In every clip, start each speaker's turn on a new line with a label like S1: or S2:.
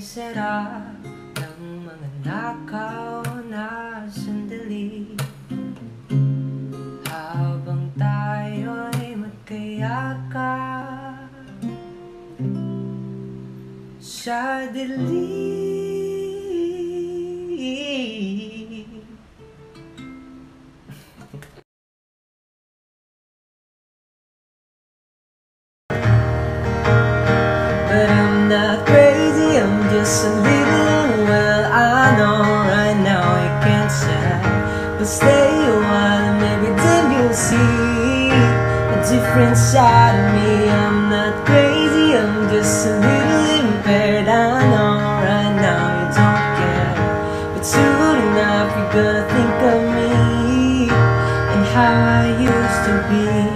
S1: sira ng mga nakaw na sandali. Habang tayo'y magkayakap Sa dilim stay a while and maybe then you'll see a different side of me. I'm not crazy, I'm just a little impaired. I know right now you don't care, but soon enough you're gonna think of me and how I used to be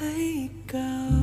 S1: Ikaw In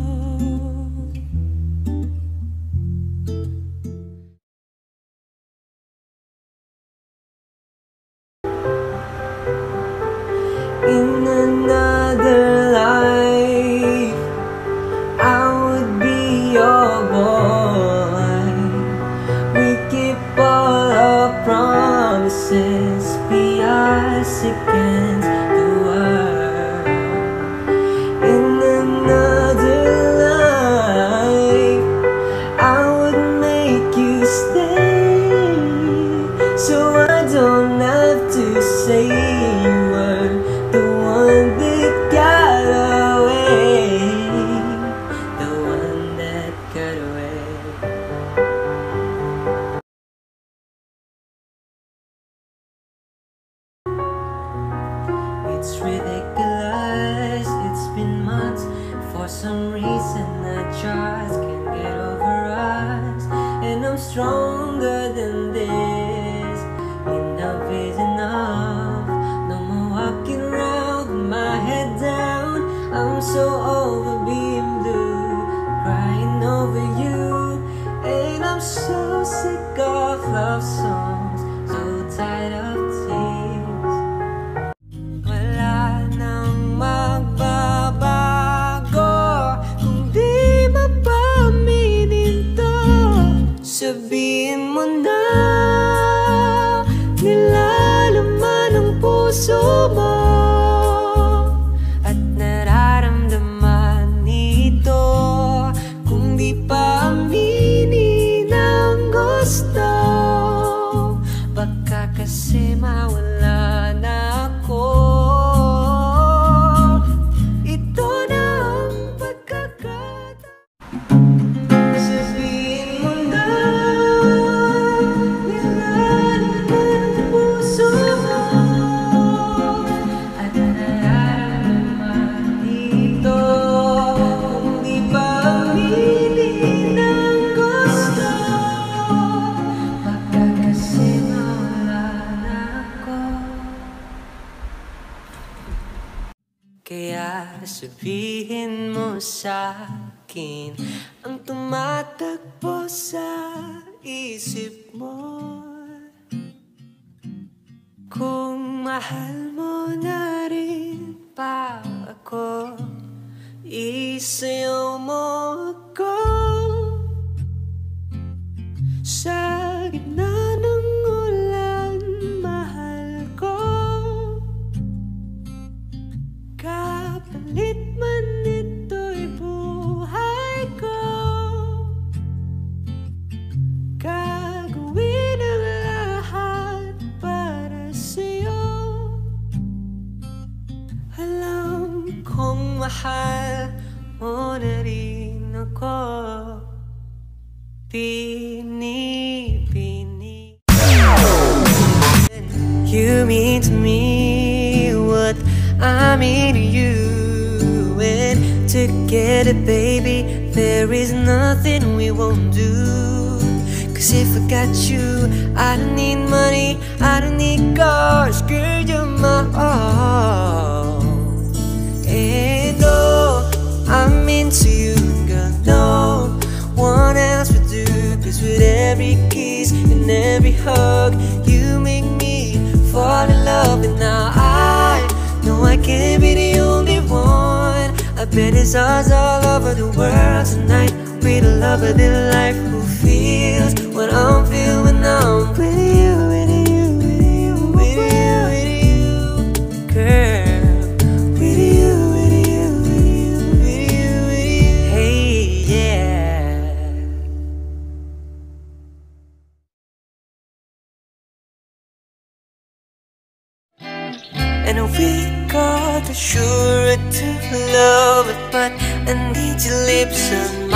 S1: ridiculous, it's been months. For some reason, I just can't get over us. And I'm stronger than this. Enough is enough. No more walking around with my head down. I'm so over being blue, crying over you. And I'm so sick of love songs, so tired of sabihin mo sa akin Ang tumatakbo sa isip mo. Kung mahal mo na rin pa ako Isayaw mo ako. Sa You mean to me what I mean to you. And together baby there is nothing we won't do. Cause if I got you I don't need money I don't need cars. Girl you're my all hug. You make me fall in love And now I know I can't be the only one. I bet it's us all over the world tonight. With the love of the life who feels What I'm feeling when I'm with you, got to love it, But I need your lips on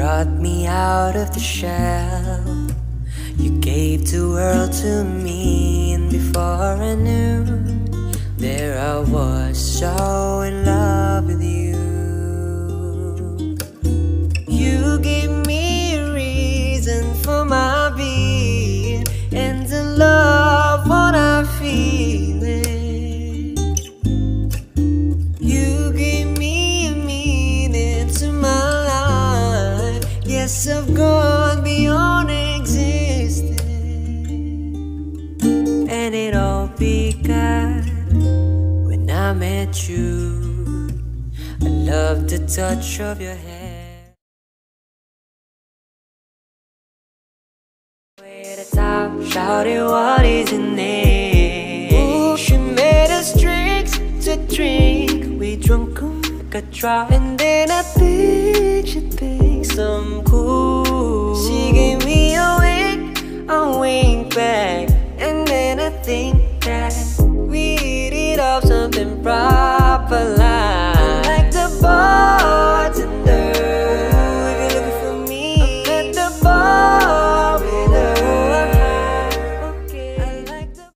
S1: brought me out of the shell. You gave the world to me, and before I knew, there I was, so in love with you. You gave me I you. I love the touch of your hair. Way the top, shouting, What is your name? Ooh, she made us drinks to drink. We drunk 'em, got drunk, and then I think she thinks I'm cool. She gave me a wink, a wink back, and then I think that off something proper like, like the bartender. If you're looking for me, I'm at the bar with her. Okay, I like the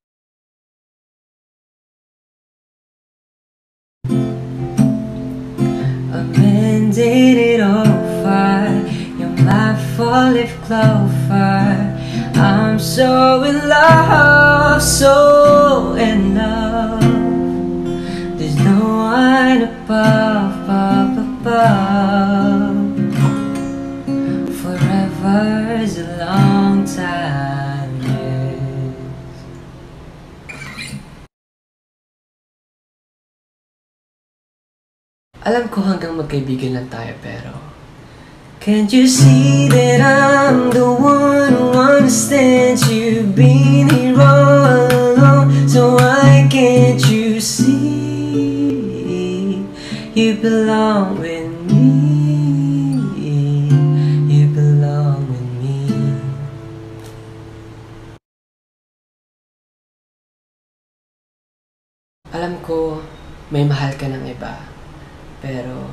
S1: A man did it over. You're my four-leaf clover. I'm so in love, so in above, above, above. Is a long time, yes.
S2: Alam ko hanggang magkaibigan lang tayo pero
S1: Can't you see that I'm the one who understands you been here all you belong with me? You belong with me.
S2: alam ko may mahal ka ng iba. Pero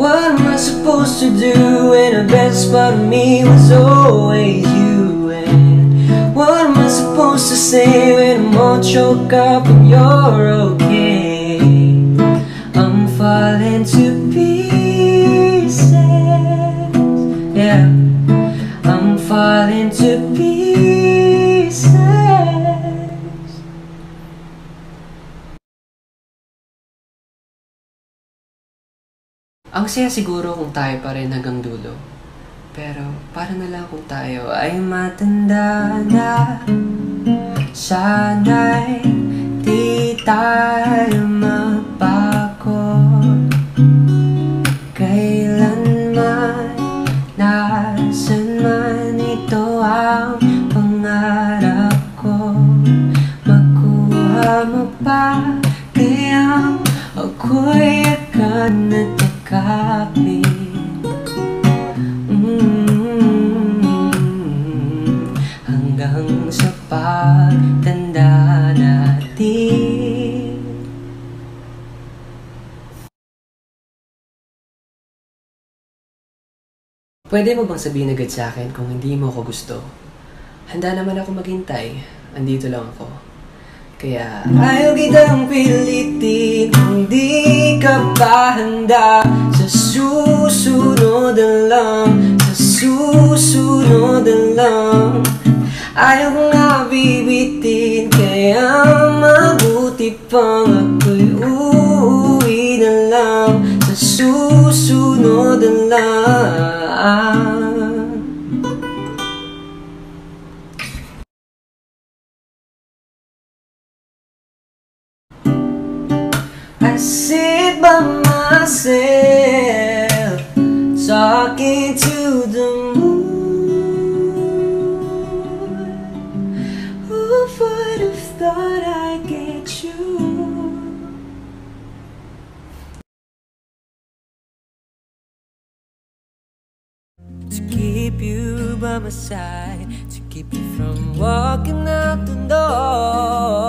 S1: What am I supposed to do when the best part of me was always you? And what am I supposed to say when I'm all choked up and you're okay? Falling to pieces. Yeah, I'm falling to pieces.
S2: ang saya siguro kung tayo pa rin hanggang dulo. Pero para na lang kung tayo ay
S1: ay matanda na Sana'y di tayo ang pangarap ko. Makuha mo pa kaya ako'y akan natakapin Mm, Hanggang sa pagtanda natin. Pwede mo bang sabihin agad sa akin kung hindi mo ako gusto? Handa naman ako maghintay. Andito lang ako. Kaya ayaw kitang pilitin kung di ka pa handa Sa susunod na lang, sa susunod na lang Ayaw ko nga bibitin Kaya mabuti pang ako'y uuwi na lang Sa susunod na lang I sit by myself Talking to the moon. Who would have thought I'd get you? To keep you by my side To keep you from walking out the door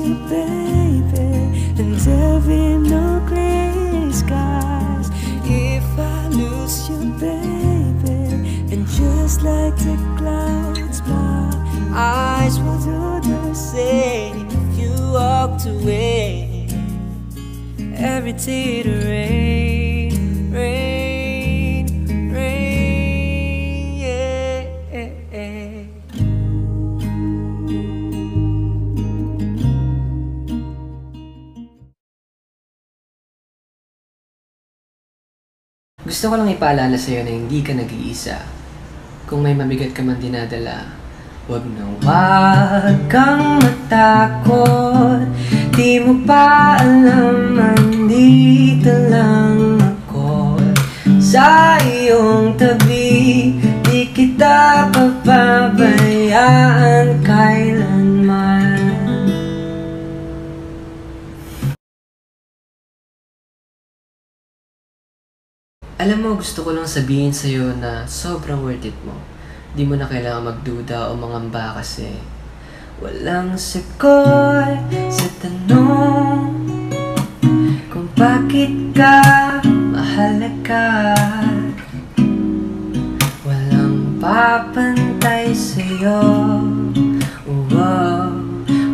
S1: you, baby And be no clear skies. If I lose you, baby And just like the clouds, my eyes will do the same. If you walked away every day to rain, Gusto ko lang ipaalala sa'yo na hindi ka nag-iisa. Kung may mabigat ka man dinadala, Huwag na huwag kang matakot. Di mo pa alam andito lang ako. Sa iyong tabi Di kita papabayaan kailanman Alam mo, gusto ko lang sabihin sa'yo na sobrang worth it mo. Di mo na kailangan magduda o mangamba kasi walang sagot sa tanong kung bakit ka mahalaga. Walang papantay sa'yo. Wow.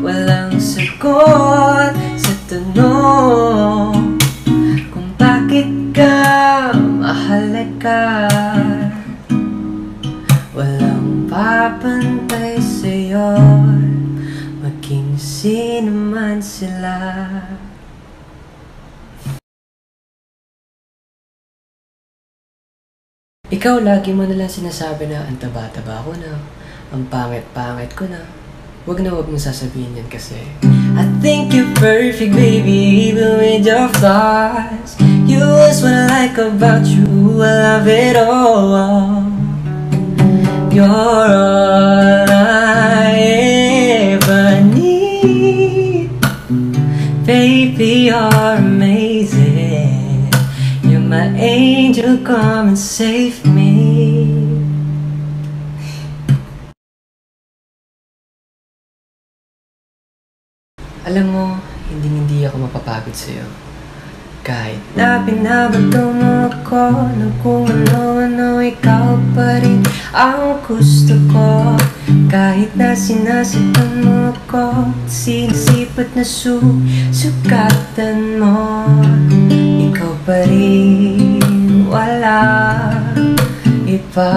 S1: Walang sagot sa tanong kung bakit ka mahalaga. Walang papantay sa'yo. Maging sino man sila. Ikaw lagi mo nalang sinasabi na ang taba-taba ko na Ang pangit-pangit ko na. Huwag na huwag mong sasabihin yan kasi. I think you're perfect baby Even with your flaws. You is what I like about you I love it all You're all I ever need. Baby, you're amazing. You're my angel, come and save me Kahit na binabato mo ako Ng kung ano-ano ikaw pa rin ang gusto ko. Kahit na sinasaktan mo ako Sinisipat na susukatan mo. Ikaw pa rin wala iba